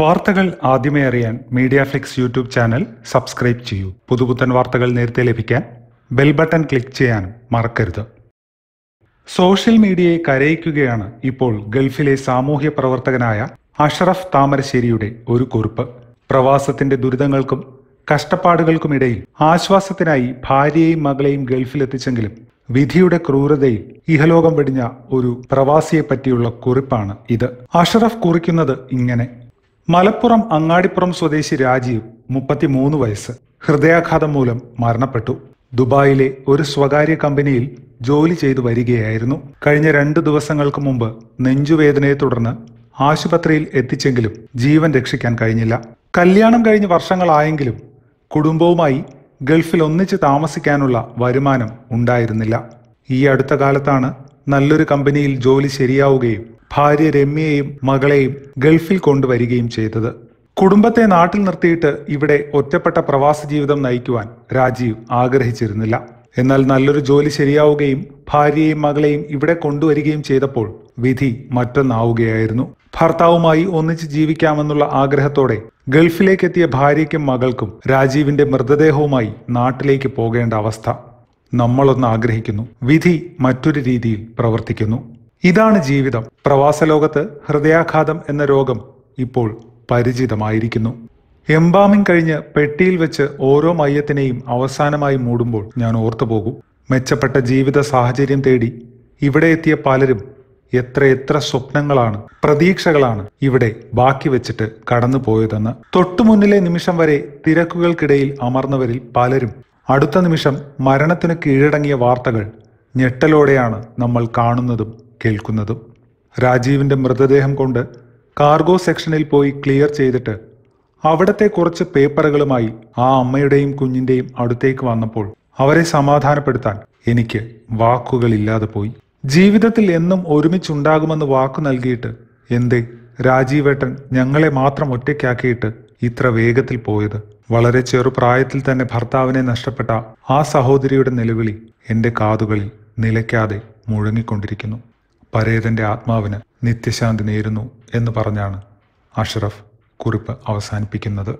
വാർത്തകൾ ആദ്യമേ അറിയാൻ Media Flix YouTube channel subscribe ചെയ്യൂ. പുതുപുത്തൻ വാർത്തകൾ നേരത്തെ ലഭിക്കാൻ ബെൽ ബട്ടൺ ക്ലിക്ക് ചെയ്യാനും മറക്കരുത്. സോഷ്യൽ മീഡിയയെ കരയിക്കുകയാണ് ഇപ്പോൾ ഗൾഫിലെ സാമൂഹ്യ പ്രവർത്തകനായ അഷറഫ് താമരശ്ശേരിയുടെ ഒരു കുറിപ്പ്. പ്രവാസത്തിന്റെ ദുരിതങ്ങൾക്കും കഷ്ടപ്പാടുകൾക്കുമിടയിൽ ആശ്വാസത്തിനായി ഭാര്യയെയും മകളെയും ഗൾഫിലെത്തിച്ചെങ്കിലും വിധിയുടെ ക്രൂരതയിൽ ഇഹലോകം വെടിഞ്ഞ ഒരു പ്രവാസിയെ പറ്റിയുള്ള കുറിപ്പാണ് ഇത്. അഷറഫ് കുറിക്കുന്നത് ഇങ്ങനെ. മലപ്പുറം അങ്ങാടിപ്പുറം സ്വദേശി രാജീവ് മുപ്പത്തിമൂന്ന് വയസ്സ്. ഹൃദയാഘാതം മൂലം മരണപ്പെട്ടു. ദുബായിലെ ഒരു സ്വകാര്യ കമ്പനിയിൽ ജോലി ചെയ്തു വരികയായിരുന്നു. കഴിഞ്ഞ രണ്ട് ദിവസങ്ങൾക്ക് മുമ്പ് നെഞ്ചുവേദനയെ തുടർന്ന് ആശുപത്രിയിൽ എത്തിച്ചെങ്കിലും ജീവൻ രക്ഷിക്കാൻ കഴിഞ്ഞില്ല. കല്യാണം കഴിഞ്ഞ് വർഷങ്ങളായെങ്കിലും കുടുംബവുമായി ഗൾഫിൽ ഒന്നിച്ച് താമസിക്കാനുള്ള വരുമാനം ഉണ്ടായിരുന്നില്ല. ഈ അടുത്ത കാലത്താണ് നല്ലൊരു കമ്പനിയിൽ ജോലി ശരിയാവുകയും ഭാര്യ രമ്യയെയും മകളെയും ഗൾഫിൽ കൊണ്ടുവരികയും ചെയ്തത്. കുടുംബത്തെ നാട്ടിൽ നിർത്തിയിട്ട് ഇവിടെ ഒറ്റപ്പെട്ട പ്രവാസ ജീവിതം നയിക്കുവാൻ രാജീവ് ആഗ്രഹിച്ചിരുന്നില്ല. എന്നാൽ നല്ലൊരു ജോലി ശരിയാവുകയും ഭാര്യയെയും മകളെയും ഇവിടെ കൊണ്ടുവരികയും ചെയ്തപ്പോൾ വിധി മറ്റൊന്നാവുകയായിരുന്നു. ഭർത്താവുമായി ഒന്നിച്ച് ജീവിക്കാമെന്നുള്ള ആഗ്രഹത്തോടെ ഗൾഫിലേക്കെത്തിയ ഭാര്യയ്ക്കും മകൾക്കും രാജീവിന്റെ മൃതദേഹവുമായി നാട്ടിലേക്ക് പോകേണ്ട അവസ്ഥ. നമ്മളൊന്ന് ആഗ്രഹിക്കുന്നു. വിധി മറ്റൊരു രീതിയിൽ പ്രവർത്തിക്കുന്നു. ഇതാണ് ജീവിതം. പ്രവാസ ലോകത്ത് ഹൃദയാഘാതം എന്ന രോഗം ഇപ്പോൾ പരിചിതമായിരിക്കുന്നു. എംബാമിംഗ് കഴിഞ്ഞ് പെട്ടിയിൽ വെച്ച് ഓരോ മയ്യത്തിനെയും അവസാനമായി മൂടുമ്പോൾ ഞാൻ ഓർത്തുപോകും മെച്ചപ്പെട്ട ജീവിത സാഹചര്യം തേടി ഇവിടെ എത്തിയ പലരും എത്ര എത്ര സ്വപ്നങ്ങളാണ് പ്രതീക്ഷകളാണ് ഇവിടെ ബാക്കി വെച്ചിട്ട് കടന്നു പോയതെന്ന് തൊട്ടുമുന്നിലെ നിമിഷം വരെ തിരക്കുകൾക്കിടയിൽ അമർന്നവരിൽ പലരും അടുത്ത നിമിഷം മരണത്തിന് കീഴടങ്ങിയ വാർത്തകൾ ഞെട്ടലോടെയാണ് നമ്മൾ കാണുന്നതും കേൾക്കുന്നതും. രാജീവിന്റെ മൃതദേഹം കൊണ്ട് കാർഗോ സെക്ഷനിൽ പോയി ക്ലിയർ ചെയ്തിട്ട് അവിടത്തെ കുറച്ച് പേപ്പറുകളുമായി ആ അമ്മയുടെയും കുഞ്ഞിന്റെയും അടുത്തേക്ക് വന്നപ്പോൾ അവരെ സമാധാനപ്പെടുത്താൻ എനിക്ക് വാക്കുകളില്ലാതെ പോയി. ജീവിതത്തിൽ എന്നും ഒരുമിച്ചുണ്ടാകുമെന്ന് വാക്കു നൽകിയിട്ട് എന്തേ രാജീവേട്ടൻ ഞങ്ങളെ മാത്രം ഒറ്റയ്ക്കാക്കിയിട്ട് ഇത്ര വേഗത്തിൽ പോയത്. വളരെ ചെറുപ്രായത്തിൽ തന്നെ ഭർത്താവിനെ നഷ്ടപ്പെട്ട ആ സഹോദരിയുടെ നിലവിളി എന്റെ കാതുകളിൽ നിലയ്ക്കാതെ മുഴങ്ങിക്കൊണ്ടിരിക്കുന്നു. പരേതന്റെ ആത്മാവിന് നിത്യശാന്തി നേരുന്നു എന്ന് പറഞ്ഞാണ് അഷ്റഫ് കുറിപ്പ് അവസാനിപ്പിക്കുന്നത്.